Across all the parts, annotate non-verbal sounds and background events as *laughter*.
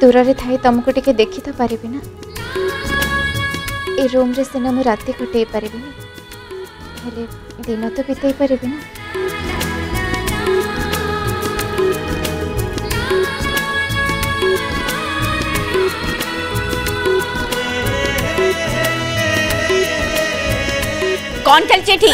दूर से थाई तुमको टी देखी तो पारि ना ये रूम रे सीना मुझे राति कटे पारि दिन तो बीते पारि ना कौन चल चेठी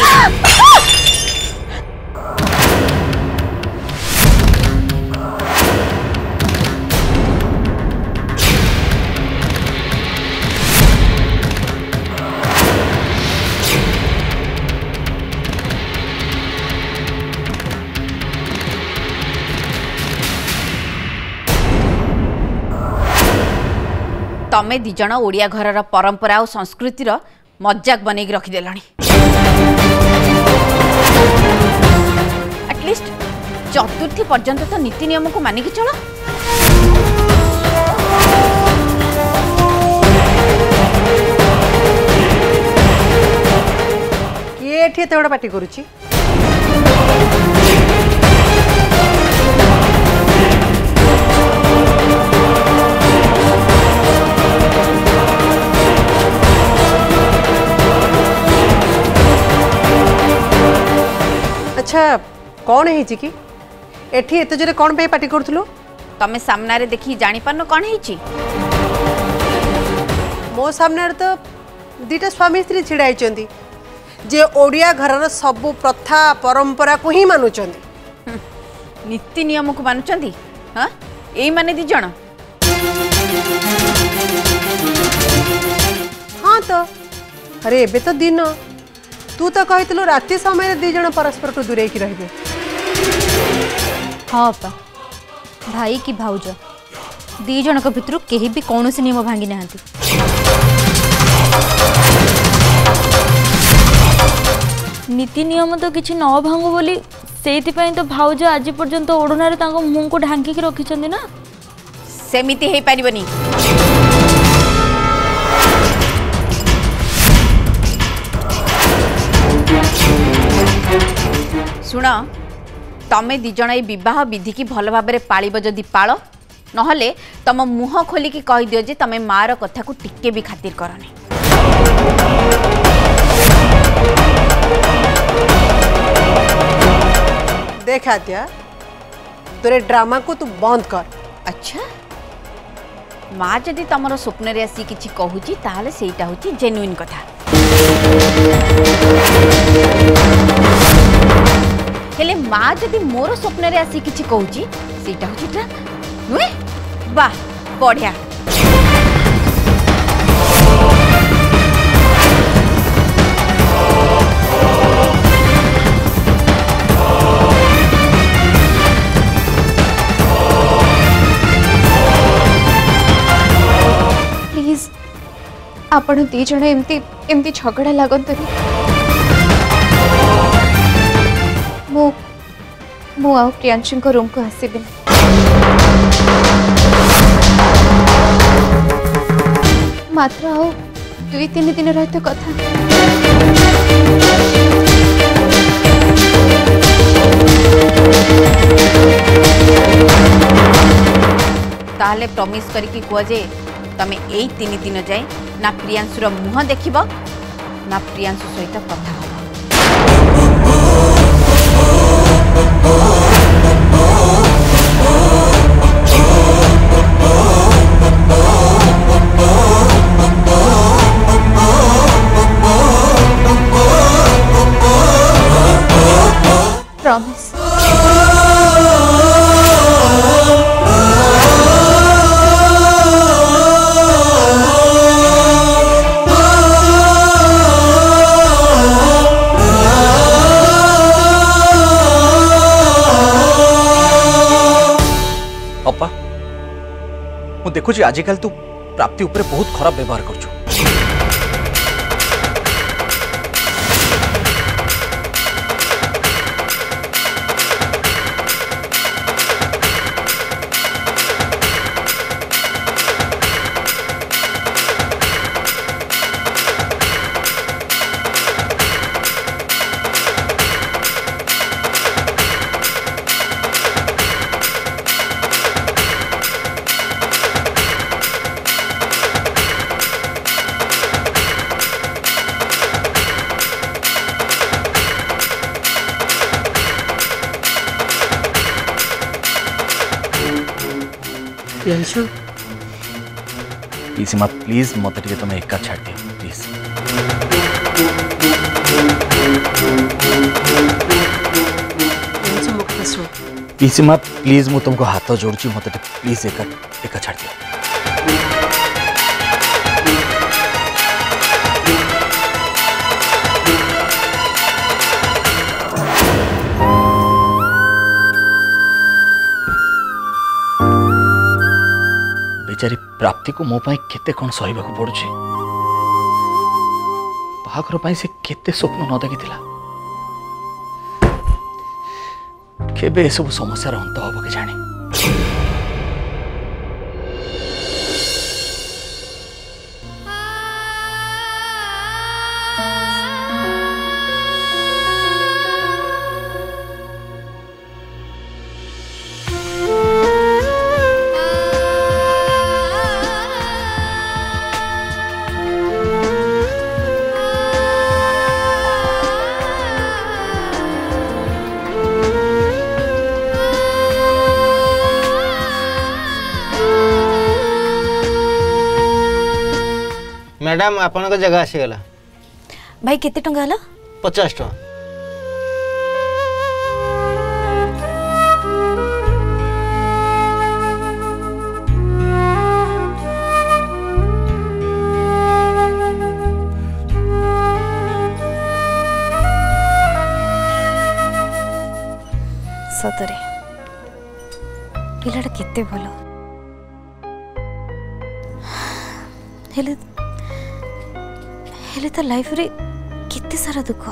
ତମେ ଦୁଇ ଜଣ ଓଡ଼ିଆ ଘରର ପରମ୍ପରା ଆଉ ସଂସ୍କୃତିର ମଜାକ ବନେଇକି ରଖିଦେଲଣି ଆଟଲିଷ୍ଟ ଚତୁର୍ଥୀ ପର୍ଯ୍ୟନ୍ତ ତ ନୀତି ନିୟମକୁ ମାନିକି ଚଳ କିଏ ଏଠି ଏତେ ବଡ଼ ପାଟି କରୁଛି আচ্ছা কোন হয়েছে কি এটি এত জোরে কোন পাই পার্টি করুলো তুমি সামনারে দেখি জানি পারনো কোন হয়েছে মো সামনারে তো দুইটা স্বামী স্ত্রী ছিড়া হয়েছেন যে ওড়িয়া ঘরর সবু প্রথা পরম্পরা কু হি মানুছেন নীতি নিয়ম কু মানুছেন হ্যাঁ এই মানে দি জন হ্যাঁ তো আরে এবে তো দিন तू तो कही राति समय दीज परस्पर को दूरे की रे हाँ अपा भाई कि भाज दीज भितर कहीं भी कौन से नियम भांगी ना निम तो তো न भांगू बोली से तो भाज आज আজ পর্যন্ত मुँह को মুহু ঢাঙ্কি ना सेमती है হয়ে পারি ତମେ ଦୁଇ ଜଣ ଏଇ ବିବାହ ବିଧିକି ଭଲ ଭାବରେ ପାଳିବ ଯଦି ପାଳ ନହେଲେ ତମ ମୁହଁ ଖୋଲିକି କହିଦିଅ ଯେ ତମେ ମାଆର କଥାକୁ ଟିକେ ବି ଖାତିର କରନି देख आद्या तोरे ड्रामा को तू बंद कर अच्छा মা যদি তোমার স্বপ্নরে আসি কিছু কুচি তাহলে সেইটা হচ্ছে জেনুইন কথা કેલે મા જોદી મોરો સપનરે આસી કીચી કૌચી સીટા હુજી તા નય વાહ બઢિયા પ્લીઝ આપણ તે જણે એમતે એમતે છગડા લાગત તી ମୁଁ ଆଉ ପ୍ରିୟାଂଶୁଙ୍କ ରୁମ୍କୁ ଆସିବିନି ମାତ୍ର ଆଉ ଦୁଇ ତିନି ଦିନ ରହିତ କଥା তাহলে প্রমিস করিকি কুহ যে তুমি এই তিন দিন যায় না প্রিয়াংশুর মুহ দেখিব না প্রিয়াংশু সহিত কথা হব দেখুছি আজিকাল তু প্রাপ্তি উপরে বহুত খারাপ ব্যবহার করছু दिशु पीसीमा प्लीज मत तुम एक छाड़ दि प्लीज पीसीमा प्लीज मु तुमको हाथ जोड़ी मत प्लीज एक ବିଚାରୀ ପ୍ରାପ୍ତିକୁ ମୋ ପାଇଁ କେତେ କ'ଣ ସହିବାକୁ ପଡ଼ୁଛି ବାହାଘର ପାଇଁ ସେ କେତେ ସ୍ୱପ୍ନ ନ ଦେଖିଥିଲା କେବେ ଏସବୁ ସମସ୍ୟାର ଅନ୍ତ ହେବ କେଜାଣି ম্যাডাম আপনার জায়গা আসিগলা ভাই কেতে টাকা হল পচাশ টাকা ସତରେ ପିଲାଟା କେତେ ଭଲ ହେଲେ ହେଲେ ତା ଲାଇଫରେ କେତେ ସାରା ଦୁଃଖ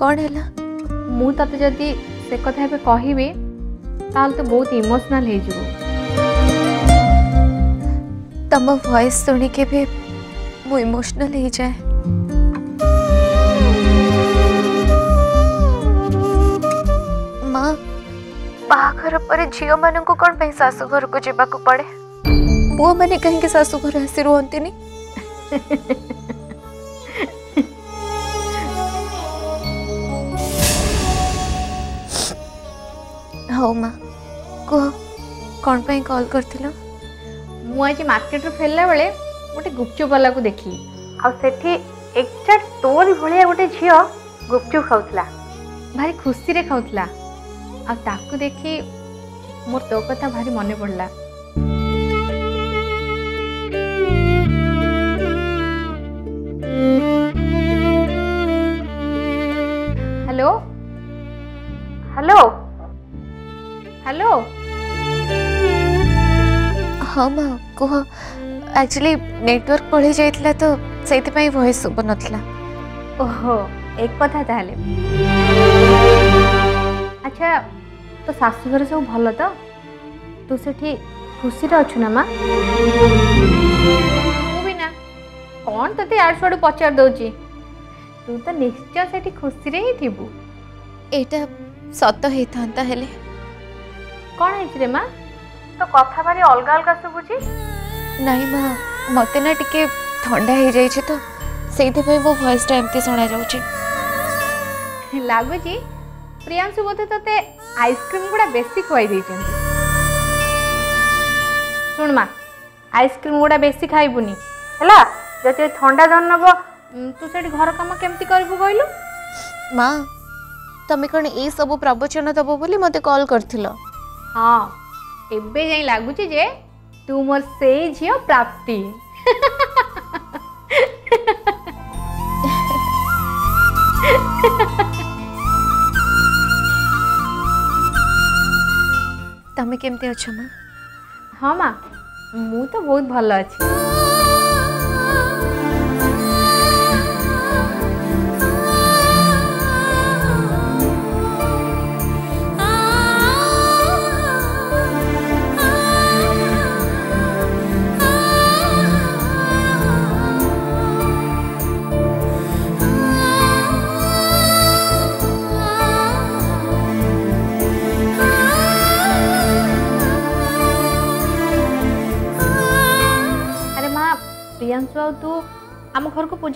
कौन है मुझे जदि से कथा कह तो बहुत इमोशनाल हो तम वॉइस शुणी के इमोशनल हो जाए बाघर पर झील मान कई शाशुघर को जवाक पड़े पुह मैंने कहीं शाशुघर आसी रुंत हाउ मा कह कौन पाई कॉल करथिलो ମୁଁ ଆଜି ମାର୍କେଟରୁ ଫେରିଲା ବେଳେ ଗୋଟେ ଗୁପଚୁପବାଲାକୁ ଦେଖି ଆଉ ସେଠି ଏକ୍ଜାକ୍ଟ ତୋରି ଭଳିଆ ଗୋଟେ ଝିଅ ଗୁପଚୁପ ଖାଉଥିଲା ଭାରି ଖୁସିରେ ଖାଉଥିଲା ଆଉ ତାକୁ ଦେଖି ମୋର ତୋ କଥା ଭାରି ମନେ ପଡ଼ିଲା ହ୍ୟାଲୋ ହ୍ୟାଲୋ ହ୍ୟାଲୋ ହଁ ମା କୁହ ଆକ୍ଚୁଆଲି ନେଟୱାର୍କ ପଳେଇ ଯାଇଥିଲା ତ ସେଇଥିପାଇଁ ଭଏସ୍ ଶୁଭୁ ନଥିଲା ଓହୋ ଏକ କଥା ତାହେଲେ ଆଚ୍ଛା ତୋ ଶାଶୁଘରେ ସବୁ ଭଲ ତ ତୁ ସେଠି ଖୁସିରେ ଅଛୁ ନା ମା ମୁଁ ବି ନା କ'ଣ ତୋତେ ଇଆଡ଼ୁ ସିଆଡ଼ୁ ପଚାରି ଦେଉଛି ତୁ ତ ନିଶ୍ଚୟ ସେଠି ଖୁସିରେ ହିଁ ଥିବୁ ଏଇଟା ସତ ହେଇଥାନ୍ତା ହେଲେ କ'ଣ ହେଇଛି ରେ ମା ତୋ କଥା ଭାରି ଅଲଗା ଅଲଗା ଶୁଭୁଛି ନାଇଁ ମା ମୋତେ ନା ଟିକେ ଥଣ୍ଡା ହେଇଯାଇଛି ତ ସେଇଥିପାଇଁ ମୋ ଭଏସ୍ଟା ଏମିତି ଶୁଣାଯାଉଛି ଲାଗୁଛି ପ୍ରିୟାଂଶୁ ବୋଧେ ତୋତେ ଆଇସ୍କ୍ରିମ୍ ଗୁଡ଼ା ବେଶୀ ଖୁଆଇ ଦେଇଛନ୍ତି ଶୁଣ ମା ଆଇସ୍କ୍ରିମ୍ ଗୁଡ଼ା ବେଶୀ ଖାଇବୁନି ହେଲା ଯଦି ଥଣ୍ଡା ଧର ନେବ ତୁ ସେଠି ଘର କାମ କେମିତି କରିବୁ କହିଲୁ ମା ତମେ କ'ଣ ଏଇସବୁ ପ୍ରବଚନ ଦେବ ବୋଲି ମୋତେ କଲ୍ କରିଥିଲ ହଁ ଏବେ ଯାଇ ଲାଗୁଛି ଯେ ତୁ ମୋର ସେଇ ଝିଅ ପ୍ରାପ୍ତି ତମେ କେମିତି ଅଛ ମା ହଁ ମା ମୁଁ ତ ବହୁତ ଭଲ ଅଛି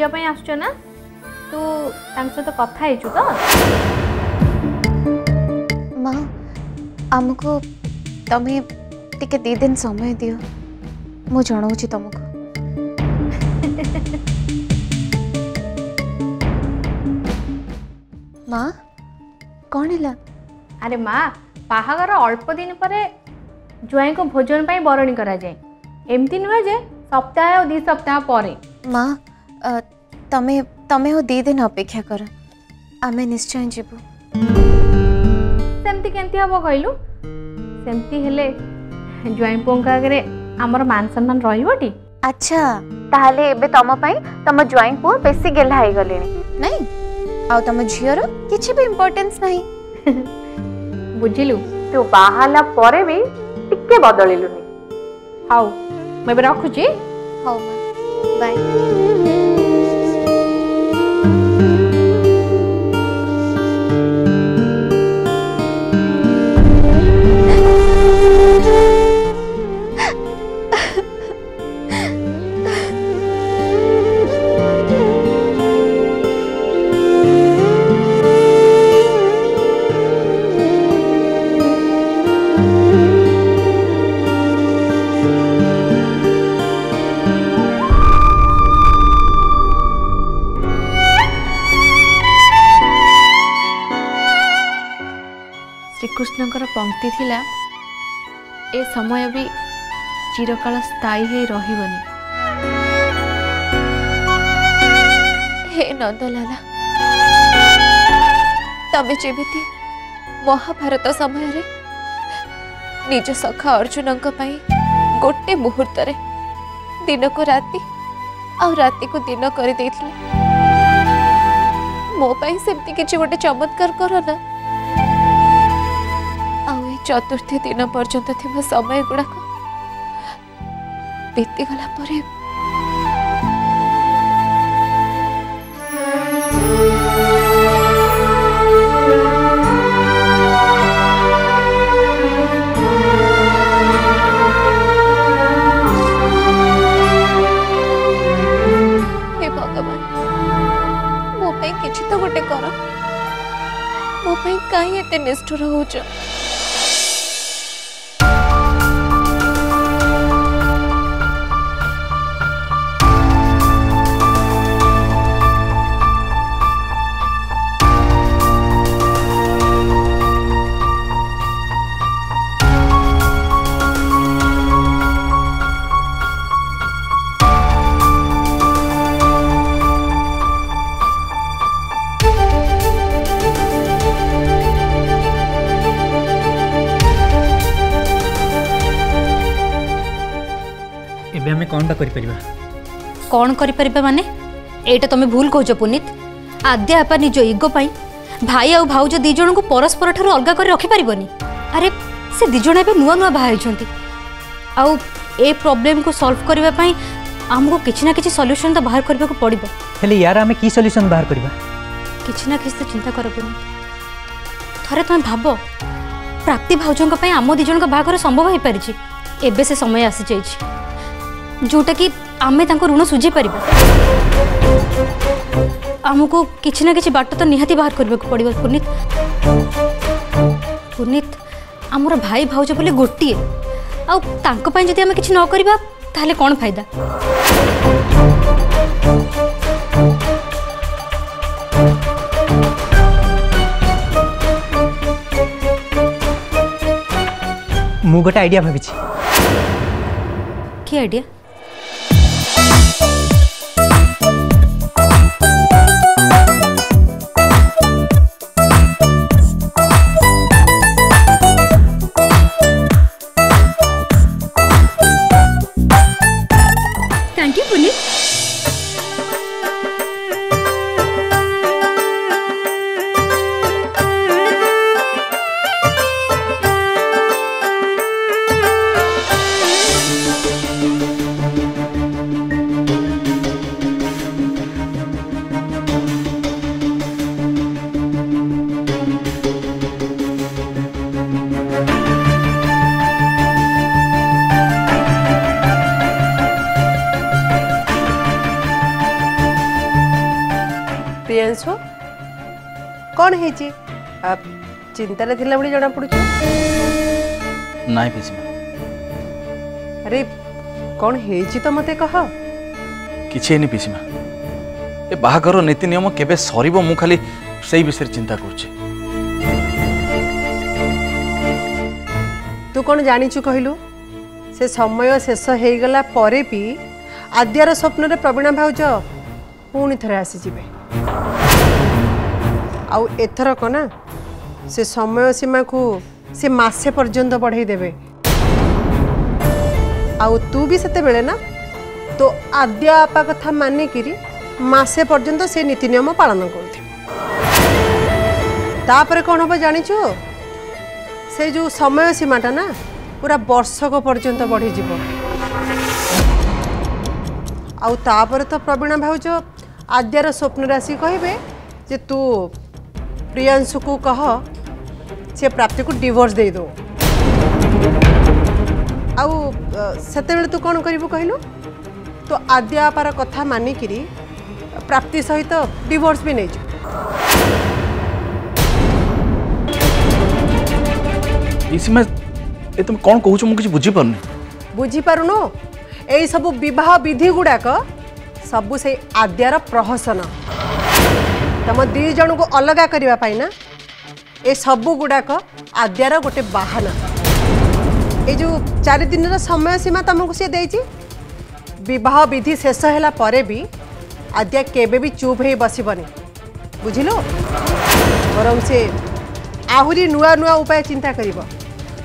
ବୁଝିବା ଆସୁଛ ନା ତୁ ତାଙ୍କ ସହିତ କଥା ହେଇଛୁ ତ ମା ଆମକୁ ତମେ ଟିକେ ଦୁଇ ଦିନ ସମୟ ଦିଅ ମୁଁ ଜଣାଉଛି ତମକୁ ମା କ'ଣ ହେଲା ଆରେ ମା ବାହାଘର ଅଳ୍ପ ଦିନ ପରେ ଜ୍ୱାଇଁଙ୍କୁ ଭୋଜନ ପାଇଁ ବରଣୀ କରାଯାଏ ଏମିତି ନୁହେଁ ଯେ ସପ୍ତାହ ଆଉ ଦୁଇ ସପ୍ତାହ ପରେ ମା' तमे तमे हो दी दिन अपेक्षा कर आम निश्चय जीवु सेमती केमती हम कहल सेमती हेले ज्वाई पुओं आगे आमर मान सम्मान रही अच्छा ताहले एबे तम पई तम ज्वाई पु बेसी गेल्हा हे गले नहीं आ तम झियर किछि भी इंपोर्टेंस नहीं *laughs* बुझिलु तू बाहाला परे भी टिके बदलिलुनी हाउ मैं रखुची हाउ बाय you. पंक्ति थिला ए समय भी चिरकाल स्थायी हो रही हे नंदलाला तमें जमी महाभारत समय निज सखा अर्जुन गोटे मुहूर्त दिन को राति आती को दिन करदे मोपाई सेमती किसी गोटे चमत्कार करना ଚତୁର୍ଥୀ ଦିନ ପର୍ଯ୍ୟନ୍ତ ଥିବା ସମୟ ଗୁଡ଼ାକ ବିତିଗଲା ପରେ ମୋ ପାଇଁ କିଛି ତ ଗୋଟେ କର ମୋ ପାଇଁ କାହିଁ ଏତେ ନିଷ୍ଠୁର ହେଉଛ कौन कर तुम भूल कह पुनीत आद्या आपा निज ईगो भाई आउ भाज को परस्पर ठार अलग कर रखिपर अरे से दीज नुआ नुआ बाहरी आउ ए प्रोब्लेम को सल्व करने आमको किसी ना कि सल्यूशन तो बाहर करने को पड़ो यार आम कि सल्यूशन बाहर करवा किसी ना किसी तो चिंता कर पुनीत थे तुम भाव प्राप्ति भाजपा आम दीज बाहर संभव हो पारे एबे से समय आसी जाइए जोटा कि आम ऋण सुझी पार आमको किसी ना कि बाट तो निहाती बाहर करने को पड़ो पुनीत पुनीत आमर भाई भाज बोले गोटे आदि आम कि नक कौन फायदा मु गोटे आइडिया भाभी की ଚିନ୍ତାରେ ଥିଲା ଭଳି ଜଣାପଡ଼ୁଛି ନାହିଁ ଆରେ କ'ଣ ହେଇଛି ତ ମୋତେ କହ କିଛି ହେଇନି ପିସୀମା ଏ ବାହାଘର ନୀତି ନିୟମ କେବେ ସରିବ ମୁଁ ଖାଲି ସେଇ ବିଷୟରେ ଚିନ୍ତା କରୁଛି ତୁ କ'ଣ ଜାଣିଛୁ କହିଲୁ ସେ ସମୟ ଶେଷ ହେଇଗଲା ପରେ ବି ଆଦ୍ୟାର ସ୍ୱପ୍ନରେ ପ୍ରବୀଣା ଭାଉଜ ପୁଣି ଥରେ ଆସିଯିବେ ଆଉ ଏଥରକ ନା ସେ ସମୟ ସୀମାକୁ ସେ ମାସେ ପର୍ଯ୍ୟନ୍ତ ବଢ଼େଇ ଦେବେ ଆଉ ତୁ ବି ସେତେବେଳେ ନା ତୋ ଆଦ୍ୟା ଆପା କଥା ମାନିକିରି ମାସେ ପର୍ଯ୍ୟନ୍ତ ସେ ନୀତି ନିୟମ ପାଳନ କରୁଥିବୁ ତାପରେ କ'ଣ ହେବ ଜାଣିଛୁ ସେ ଯେଉଁ ସମୟ ସୀମାଟା ନା ପୁରା ବର୍ଷକ ପର୍ଯ୍ୟନ୍ତ ବଢ଼ିଯିବ ଆଉ ତାପରେ ତ ପ୍ରବୀଣା ଭାଉଜ ଆଦ୍ୟାର ସ୍ୱପ୍ନରେ ଆସି କହିବେ ଯେ ତୁ प्रियांशु को कह से प्राप्ति को डिवोर्स दे दो आउ तू कौन करू कहलु तो आद्या कथा मानिक प्राप्ति सहित डिवोर्स भी नहीं इसमें तुम कौन कहू मुझे बुझी पारनी बुझी सब विवाह विधि गुड़ाक सबू से आद्यार प्रहसन ତମ ଦୁଇ ଜଣଙ୍କୁ ଅଲଗା କରିବା ପାଇଁ ନା ଏସବୁ ଗୁଡ଼ାକ ଆଦ୍ୟାର ଗୋଟେ ବାହାନା ଏ ଯେଉଁ ଚାରି ଦିନର ସମୟ ସୀମା ତମକୁ ସେ ଦେଇଛି ବିବାହ ବିଧି ଶେଷ ହେଲା ପରେ ବି ଆଦ୍ୟା କେବେ ବି ଚୁପ୍ ହେଇ ବସିବନି ବୁଝିଲ ବରଂ ସେ ଆହୁରି ନୂଆ ନୂଆ ଉପାୟ ଚିନ୍ତା କରିବ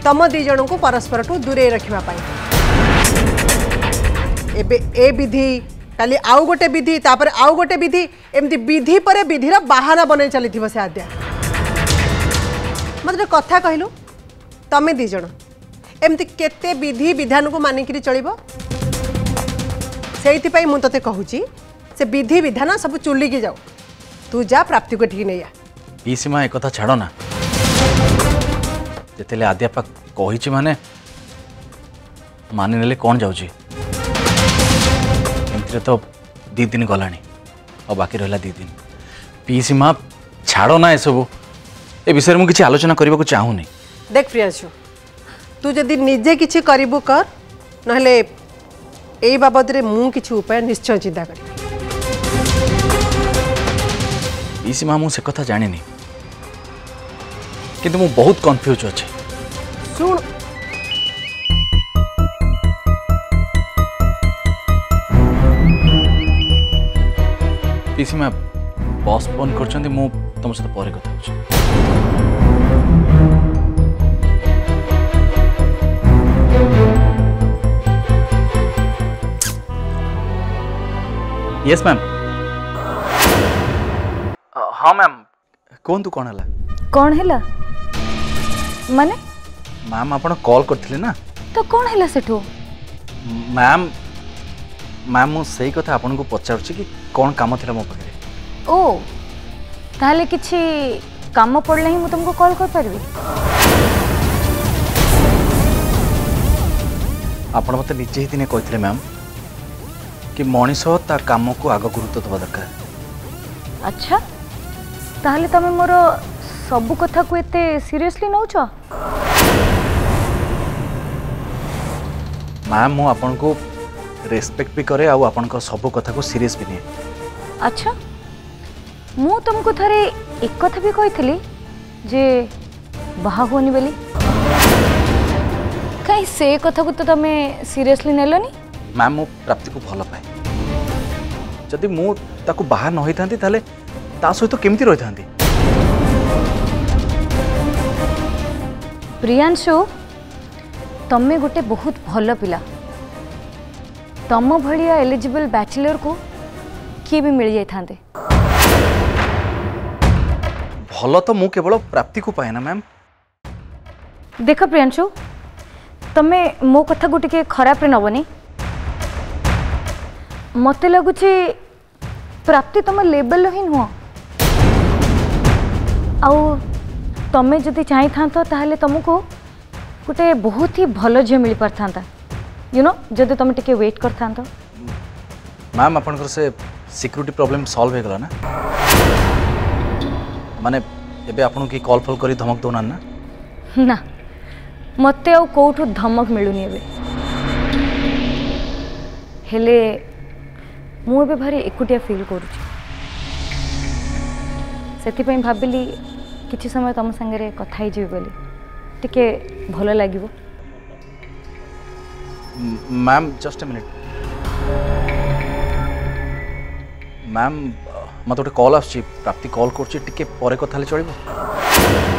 ତମ ଦୁଇ ଜଣଙ୍କୁ ପରସ୍ପରଠୁ ଦୂରେଇ ରଖିବା ପାଇଁ ଏବେ ଏ ବିଧି कल आउ गोटे विधि तापर आउ गोटे विधि एमती विधि पर विधि बाहाना बन चल से आद्या मत कथा कहल तुम्हें दिज एमती के विधि विधान को मानिक चल से मुझे कहूँ से विधि विधान सब चुलिकी जाओ तू जा प्राप्ति को ठीक नहीं आसीमा एक छाड़ना जिते आद्यापा कही मान मानि कौन जाऊँगी ସହିତ ଦୁଇ ଦିନ ଗଲାଣି ଆଉ ବାକି ରହିଲା ଦୁଇ ଦିନ ପିଇସି ମା ଛାଡ଼ ନା ଏସବୁ ଏ ବିଷୟରେ ମୁଁ କିଛି ଆଲୋଚନା କରିବାକୁ ଚାହୁଁନି ଦେଖ ପ୍ରିୟାଂଶୁ ତୁ ଯଦି ନିଜେ କିଛି କରିବୁ କର ନହେଲେ ଏଇ ବାବଦରେ ମୁଁ କିଛି ଉପାୟ ନିଶ୍ଚୟ ଚିନ୍ତା କରିବି ପିଇସି ମା ମୁଁ ସେ କଥା ଜାଣିନି କିନ୍ତୁ ମୁଁ ବହୁତ କନଫ୍ୟୁଜ୍ ଅଛି ଶୁଣ ପିସି ମ୍ୟାମ୍ ବସ୍ ଫୋନ୍ କରିଛନ୍ତି ମୁଁ ତୁମ ସହିତ ପରେ କଥା ହେଉଛି ୟେସ୍ ମ୍ୟାମ୍ ହଁ ମ୍ୟାମ୍ କୁହନ୍ତୁ କ'ଣ ହେଲା କ'ଣ ହେଲା ମାନେ ମ୍ୟାମ୍ ଆପଣ କଲ୍ କରିଥିଲେ ନା ତ କ'ଣ ହେଲା ସେଠୁ ମ୍ୟାମ୍ ମ୍ୟାମ୍ ମୁଁ ସେଇ କଥା ଆପଣଙ୍କୁ ପଚାରୁଛି କି କ'ଣ କାମ ଥିଲା ମୋ ପାଖରେ ଓ ତାହେଲେ କିଛି କାମ ପଡ଼ିଲେ ହିଁ ମୁଁ ତୁମକୁ କଲ୍ କରିପାରିବି ଆପଣ ମୋତେ ନିଜେ ହିଁ ଦିନେ କହିଥିଲେ ମ୍ୟାମ୍ କି ମଣିଷ ତା କାମକୁ ଆଗ ଗୁରୁତ୍ୱ ଦେବା ଦରକାର ଆଚ୍ଛା ତାହେଲେ ତମେ ମୋର ସବୁ କଥାକୁ ଏତେ ସିରିୟସଲି ନେଉଛ ମ୍ୟାମ୍ ମୁଁ ଆପଣଙ୍କୁ रेस्पेक्ट भी करे आउ आपन को सब कथा को सीरियस भी नहीं अच्छा मु तुमको थरे एक कथा भी कहिथली जे बाहा होनी बोली काई से कथा को त तमे सीरियसली नेलोनी मैम मु प्राप्ति को भलो पाए जदी मु ताको बाहा नहि थांती ताले ता सहित तो केमिति रहि थांती प्रियांशु तमे गोटे बहुत भल पिला तुम भाया एलिजिबल बैचलर को किए भी मिल जाते भल तो मुवल प्राप्ति को पाए ना मैम देख प्रियांशु तुम्हें मो कथा को टे खराब नवनी मत लगुच प्राप्ति तुम लेवल ही नुह आमें जदि चाह था तुमको गोटे बहुत ही भल झी पार यू नो जदि तुम टिके वेट कर मैम आपण से सिक्यूरीटी प्रॉब्लम सॉल्व हो गला ना माने एबे आपण की कॉल फॉल करी धमक दो ना ना मते आ कोठु धमक मिलुनी एबे हेले मु एबे भारी एकुटिया फील करूची सेति भाबिली किछि समय तुम संगे कथा बोली टिके भल लगे ম্যাম জাস্ট মিনিট ম্যাম ମୋତେ ଗୋଟେ କଲ୍ ଆସୁଛି ପ୍ରାପ୍ତି କଲ୍ କରୁଛି ଟିକେ ପରେ କଥା ହେଲେ ଚଳିବ